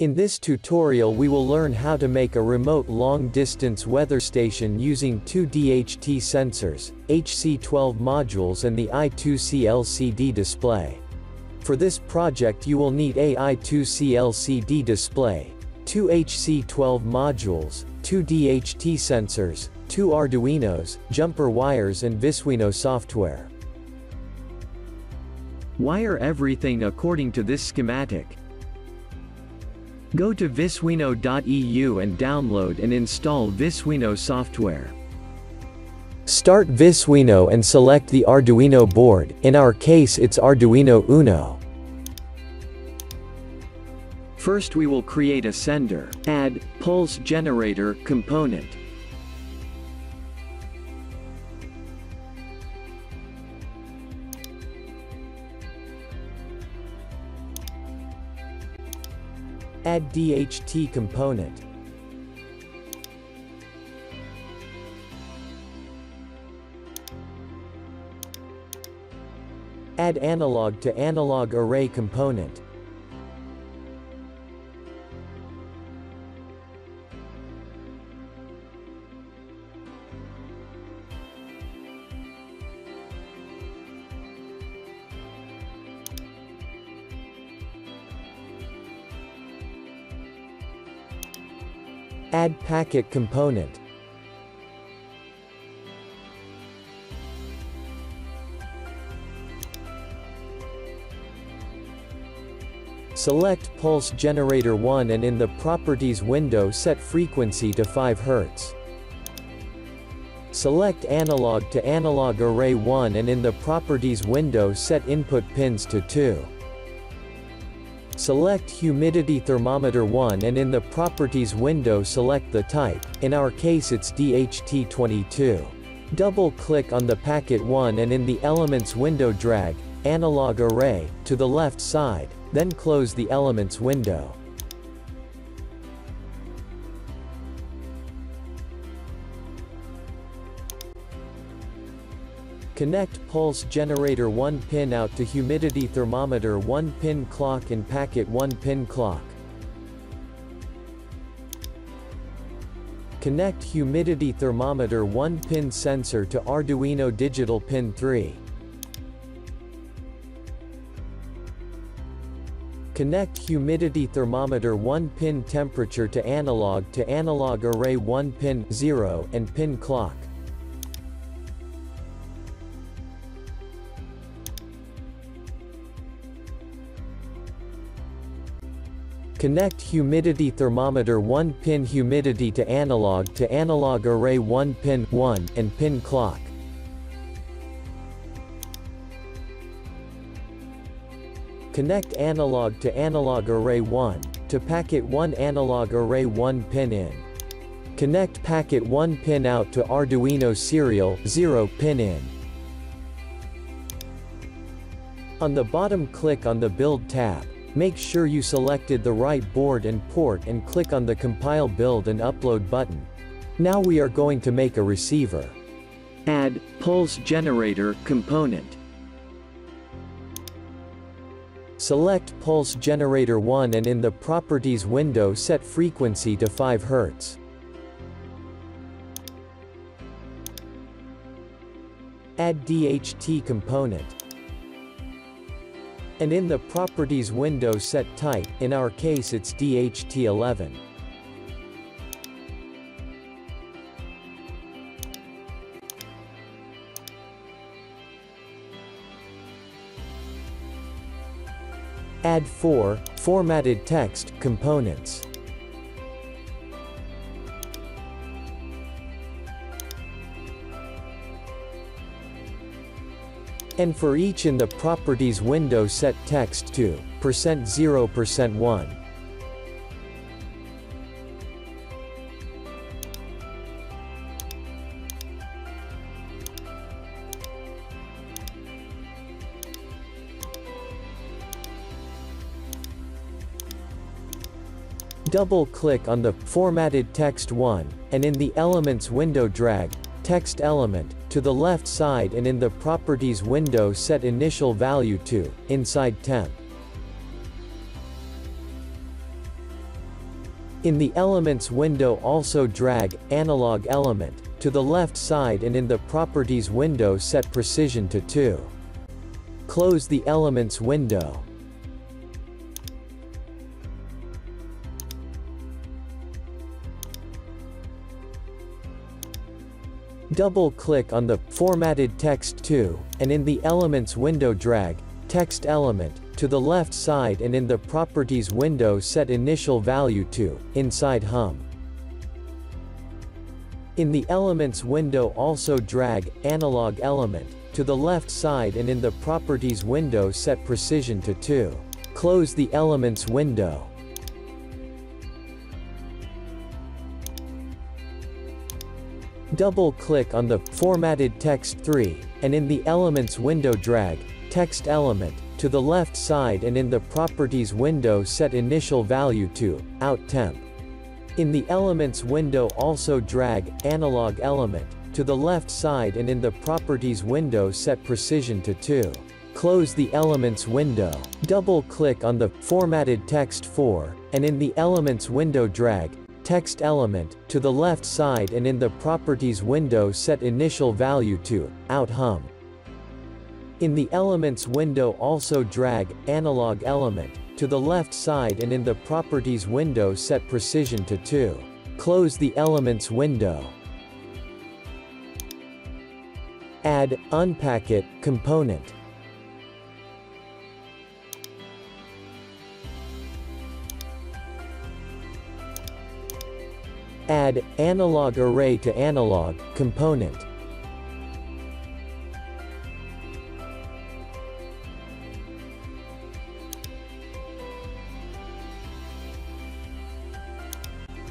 In this tutorial we will learn how to make a remote long-distance weather station using two DHT sensors, HC12 modules and the I2C LCD display. For this project you will need a I2C LCD display, two HC12 modules, two DHT sensors, two Arduinos, jumper wires and Visuino software. Wire everything according to this schematic. Go to visuino.eu and download and install Visuino software. Start Visuino and select the Arduino board, in our case it's Arduino Uno. First we will create a sender, add, pulse generator, component. Add DHT component. Add analog to analog array component. Add packet component. Select Pulse Generator 1 and in the Properties window set frequency to 5 Hz. Select Analog to Analog Array 1 and in the Properties window set input pins to 2. Select Humidity Thermometer 1 and in the Properties window select the type, in our case it's DHT22. Double-click on the packet 1 and in the Elements window drag, Analog Array, to the left side, then close the Elements window. Connect pulse generator 1 pin out to humidity thermometer 1 pin clock and packet 1 pin clock. Connect humidity thermometer 1 pin sensor to Arduino digital pin 3. Connect humidity thermometer 1 pin temperature to analog to analog array 1 pin 0 and pin clock. Connect humidity thermometer 1 pin humidity to analog to analog array 1 pin 1 and pin clock. Connect analog to analog array 1 to packet 1 analog array 1 pin in. Connect packet 1 pin out to Arduino serial 0 pin in. On the bottom click on the Build tab. Make sure you selected the right board and port and click on the Compile Build and Upload button. Now we are going to make a receiver. Add Pulse Generator component. Select Pulse Generator 1 and in the Properties window set frequency to 5 Hz. Add DHT component and in the Properties window set type, in our case it's DHT11. Add 4, formatted text, components. And for each in the Properties window set text to percent %0% 1. Double-click on the Formatted Text 1, and in the Elements window drag, Text element, to the left side and in the Properties window set initial value to, inside temp. In the Elements window also drag Analog Element to the left side and in the Properties window set Precision to 2. Close the Elements window. Double-click on the Formatted Text 2, and in the Elements window drag Text Element to the left side and in the Properties window set Initial Value to inside Hum. In the Elements window also drag Analog Element to the left side and in the Properties window set Precision to 2. Close the Elements window. Double-click on the Formatted Text 3, and in the Elements window drag Text Element to the left side and in the Properties window set Initial Value to Out Temp. In the Elements window also drag Analog Element to the left side and in the Properties window set Precision to 2. Close the Elements window. Double-click on the Formatted Text 4, and in the Elements window drag text element, to the left side and in the Properties window set initial value to, out hum. In the Elements window also drag, Analog element, to the left side and in the Properties window set Precision to 2. Close the Elements window. Add, Unpacket, component. Add analog array to analog component.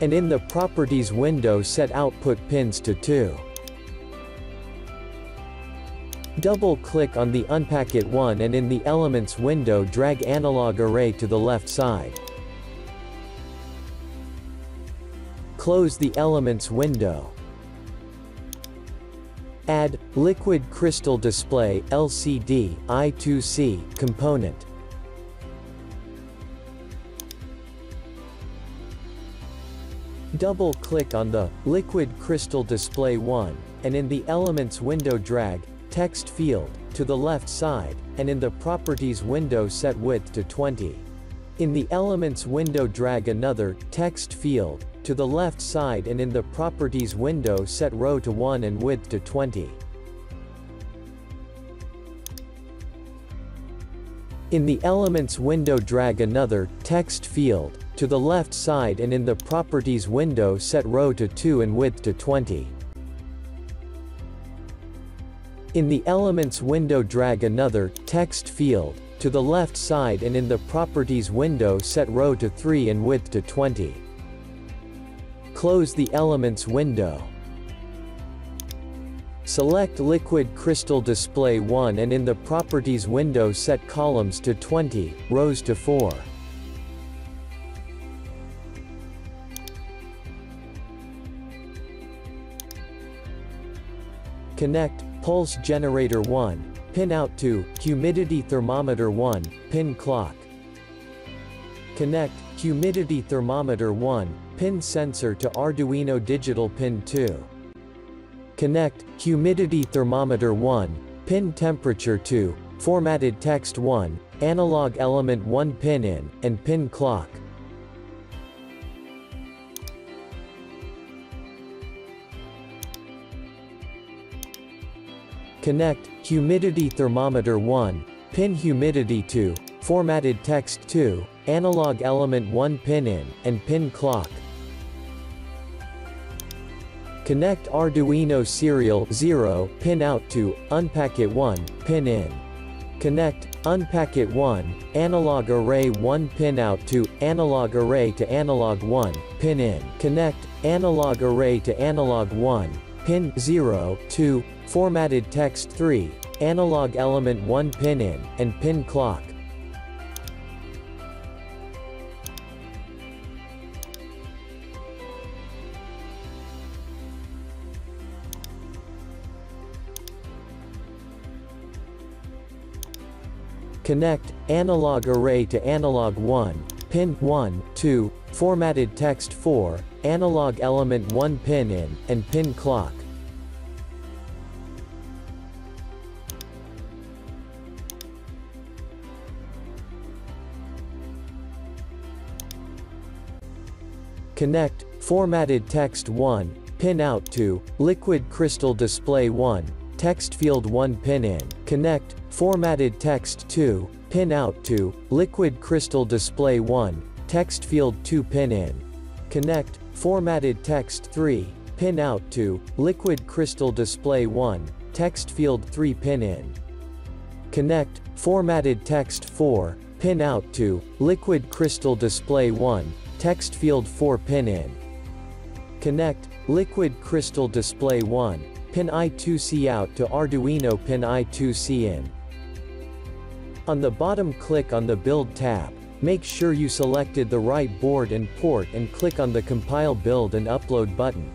And in the Properties window set output pins to 2. Double-click on the Unpacket one and in the Elements window drag analog array to the left side. Close the Elements window. Add Liquid Crystal Display LCD I2C component. Double-click on the Liquid Crystal Display 1, and in the Elements window drag Text field to the left side, and in the Properties window set width to 20. In the Elements window drag another text field to the left side and in the Properties window set row to 1 and width to 20. In the Elements window drag another text field to the left side and in the Properties window set row to 2 and width to 20. In the Elements window drag another text field to the left side and in the Properties window set row to 3 and width to 20. Close the Elements window. Select Liquid Crystal Display 1 and in the Properties window set columns to 20, rows to 4. Connect Pulse Generator 1, pin out to Humidity Thermometer 1, pin clock. Connect Humidity Thermometer 1, pin sensor to Arduino Digital Pin 2. Connect Humidity Thermometer 1, pin temperature 2, formatted text 1, analog element 1 pin in, and pin clock. Connect Humidity Thermometer 1, pin humidity 2, formatted text 2, analog element 1 pin in, and pin clock. Connect Arduino serial 0 pin out to unpacket 1 pin in. Connect unpacket 1 analog array 1 pin out to analog array to analog 1 pin in. Connect analog array to analog 1 pin 0 2 formatted text 3 analog element 1 pin in and pin clock. Connect, analog array to analog 1, pin 1, 2, formatted text 4, analog element 1 pin in, and pin clock. Connect, formatted text 1, pin out to, liquid crystal display 1, text field 1 pin in, connect, formatted text 2, pin out to, liquid crystal display 1, text field 2 pin in, connect, formatted text 3, pin out to, liquid crystal display 1, text field 3 pin in, connect, formatted text 4, pin out to, liquid crystal display 1, text field 4 pin in, connect, liquid crystal display 1, pin I2C out to Arduino pin I2C in. On the bottom click on the Build tab, make sure you selected the right board and port and click on the Compile Build and Upload button.